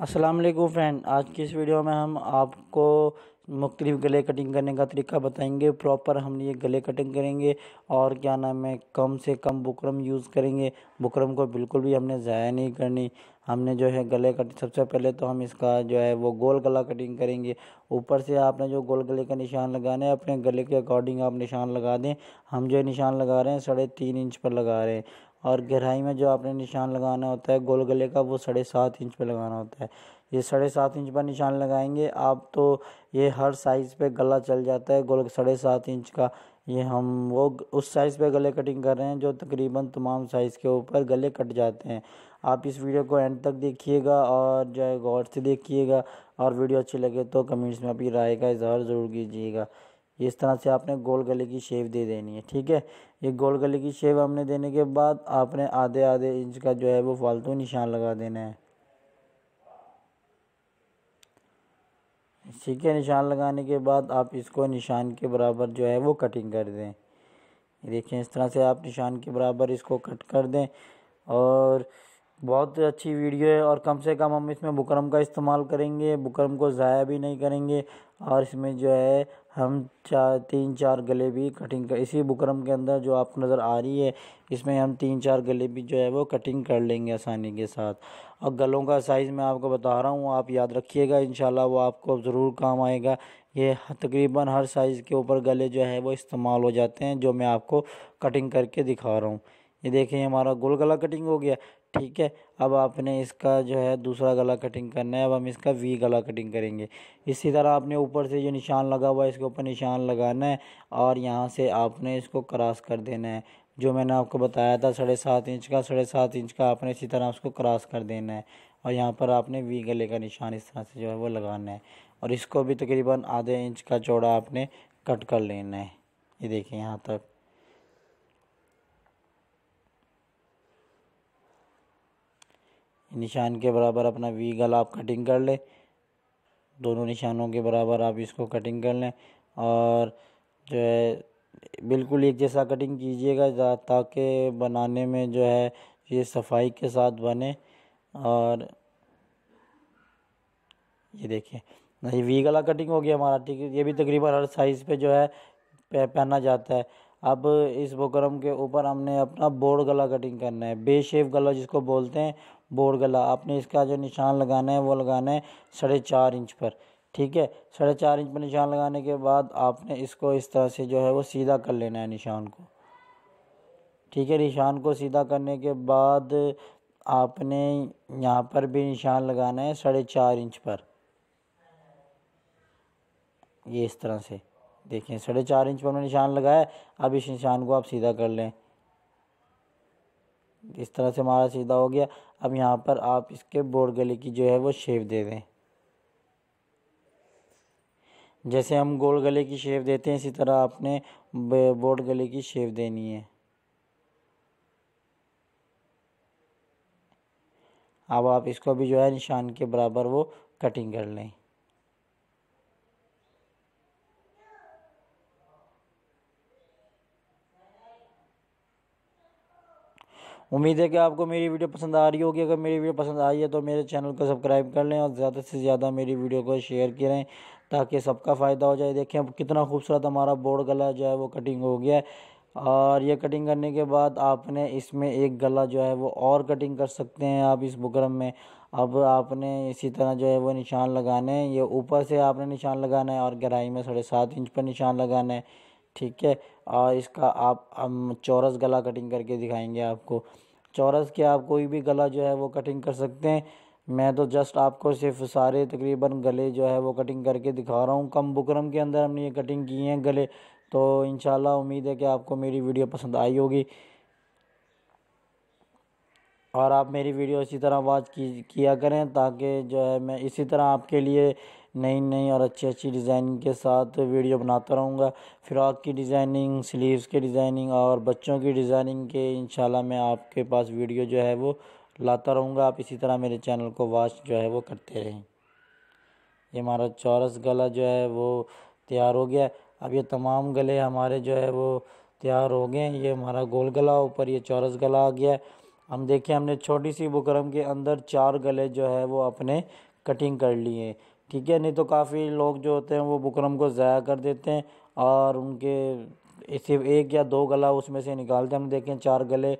अस्सलाम वालेकुम फ्रेंड आज की इस वीडियो में हम आपको मुख्तलिफ़ गले कटिंग करने का तरीका बताएँगे। प्रॉपर हम ये गले कटिंग करेंगे और क्या नाम है, कम से कम बुकरम यूज़ करेंगे। बुकरम को बिल्कुल भी हमने ज़ाया नहीं करनी। हमने जो है गले कट सबसे पहले तो हम इसका जो है वो गोल गला कटिंग करेंगे। ऊपर से आपने जो गोल गले का निशान लगाना है, अपने गले के अकॉर्डिंग आप निशान लगा दें। हम जो निशान लगा रहे हैं, साढ़े तीन इंच पर लगा रहे हैं। और गहराई में जो आपने निशान लगाना होता है, गोल गले का वो साढ़े सात इंच पे लगाना होता है। ये साढ़े सात इंच पर निशान लगाएँगे, आप तो ये हर साइज़ पे गला चल जाता है गोल साढ़े सात इंच का। ये हम वो उस साइज़ पे गले कटिंग कर रहे हैं जो तकरीबन तमाम साइज़ के ऊपर गले कट जाते हैं। आप इस वीडियो को एंड तक देखिएगा और जो है गौर से देखिएगा और वीडियो अच्छी लगे तो कमेंट्स में अपनी राय का इजहार ज़रूर कीजिएगा। इस तरह से आपने गोल गले की शेप दे देनी है, ठीक है? ये गोल गले की शेप हमने देने के बाद आपने आधे आधे इंच का जो है वो फालतू निशान लगा देना है। ठीक है, निशान लगाने के बाद आप इसको निशान के बराबर जो है वो कटिंग कर दें। देखिए, इस तरह से आप निशान के बराबर इसको कट कर दें और बहुत अच्छी वीडियो है और कम से कम हम इसमें बुकरम का इस्तेमाल करेंगे, बुकरम को ज़ाया भी नहीं करेंगे और इसमें जो है हम चार, तीन, चार गले भी कटिंग कर, इसी बुकरम के अंदर जो आपको नज़र आ रही है, इसमें हम तीन, चार गले भी जो है वो कटिंग कर लेंगे आसानी के साथ। और गलों का साइज़ मैं आपको बता रहा हूँ, आप याद रखिएगा इन वो आपको ज़रूर काम आएगा। ये तकरीबन हर साइज़ के ऊपर गले जो है वो इस्तेमाल हो जाते हैं, जो मैं आपको कटिंग करके दिखा रहा हूँ। ये देखें हमारा गोल गला कटिंग हो गया। ठीक है? अब आपने इसका जो है दूसरा गला कटिंग करना है, अब हम इसका वी गला कटिंग करेंगे। इसी तरह आपने ऊपर से जो निशान लगा हुआ है, इसके ऊपर निशान लगाना है और यहाँ से आपने इसको क्रॉस कर देना है। जो मैंने आपको बताया था, साढ़े सात इंच का, साढ़े सात इंच का आपने इसी तरह उसको क्रॉस कर देना है और यहाँ पर आपने वी गले का निशान इस तरह से जो है वो लगाना है और इसको भी तकरीबन आधे इंच का चौड़ा आपने कट कर लेना है। ये देखिए यहाँ तक। निशान के बराबर अपना वी गला आप कटिंग कर लें। दोनों निशानों के बराबर आप इसको कटिंग कर लें और जो है, बिल्कुल एक जैसा कटिंग कीजिएगा ताकि बनाने में जो है, ये सफ़ाई के साथ बने और ये देखिए ये वी गला कटिंग हो गया हमारा, ठीक है, ये भी तकरीबन हर साइज़ पे जो है पहना जाता है। अब इस बुकरम के ऊपर हमने अपना बोर्ड गला कटिंग करना है बे शेप गला जिसको बोलते हैं बोर्ड गला। आपने इसका जो निशान लगाना है, वो लगाना है साढ़े चार इंच पर, ठीक है? साढ़े चार इंच पर निशान लगाने के बाद आपने इसको इस तरह से जो है वो सीधा कर लेना है निशान को, ठीक है? निशान को सीधा करने के बाद आपने यहाँ पर भी निशान लगाना है साढ़े चार इंच पर। ये इस तरह से देखें साढ़े चार इंच पर हमने निशान लगाया, अब इस निशान को आप सीधा कर लें। इस तरह से हमारा सीधा हो गया। अब यहाँ पर आप इसके बोर्ड गले की जो है वो शेप दे दें। जैसे हम गोल गले की शेप देते हैं, इसी तरह आपने बोर्ड गले की शेप देनी है। अब आप इसको भी जो है निशान के बराबर वो कटिंग कर लें। उम्मीद है कि आपको मेरी वीडियो पसंद आ रही होगी। अगर मेरी वीडियो पसंद आई है तो मेरे चैनल को सब्सक्राइब कर लें और ज़्यादा से ज़्यादा मेरी वीडियो को शेयर करें ताकि सबका फ़ायदा हो जाए। देखें कितना खूबसूरत हमारा बोर्ड गला जो है वो कटिंग हो गया है और ये कटिंग करने के बाद आपने इसमें एक गला जो है वो और कटिंग कर सकते हैं आप इस बुकरम में। अब आपने इसी तरह जो है वो निशान लगाने हैं। ये ऊपर से आपने निशान लगाना है और गहराई में साढ़े सात इंच पर निशान लगाना है। ठीक है? और इसका आप, हम चौरस गला कटिंग करके दिखाएँगे आपको। चौरस के आप कोई भी गला जो है वो कटिंग कर सकते हैं। मैं तो जस्ट आपको सिर्फ़ सारे तकरीबन गले जो है वो कटिंग करके दिखा रहा हूँ। कम बुकरम के अंदर हमने ये कटिंग की है गले। तो इन उम्मीद है कि आपको मेरी वीडियो पसंद आई होगी। और आप मेरी वीडियो इसी तरह वॉच की, किया करें ताकि जो है मैं इसी तरह आपके लिए नई नई और अच्छी अच्छी डिज़ाइनिंग के साथ वीडियो बनाता रहूँगा। फ़्रॉक की डिज़ाइनिंग स्लीव्स की डिज़ाइनिंग और बच्चों की डिज़ाइनिंग के इंशाल्लाह मैं आपके पास वीडियो जो है वो लाता रहूँगा। आप इसी तरह मेरे चैनल को वॉच जो है वो करते रहें। ये हमारा चौरस गला जो है वो तैयार हो गया। अब ये तमाम गले हमारे जो है वो तैयार हो गए। ये हमारा गोल गला, ऊपर ये चौरस गला आ गया। हम देखें, हमने छोटी सी बुकरम के अंदर चार गले जो है वो अपने कटिंग कर लिए। ठीक है? नहीं तो काफ़ी लोग जो होते हैं वो बुकरम को ज़ाया कर देते हैं और उनके सिर्फ़ एक या दो गला उसमें से निकालते हैं। हम देखें, चार गले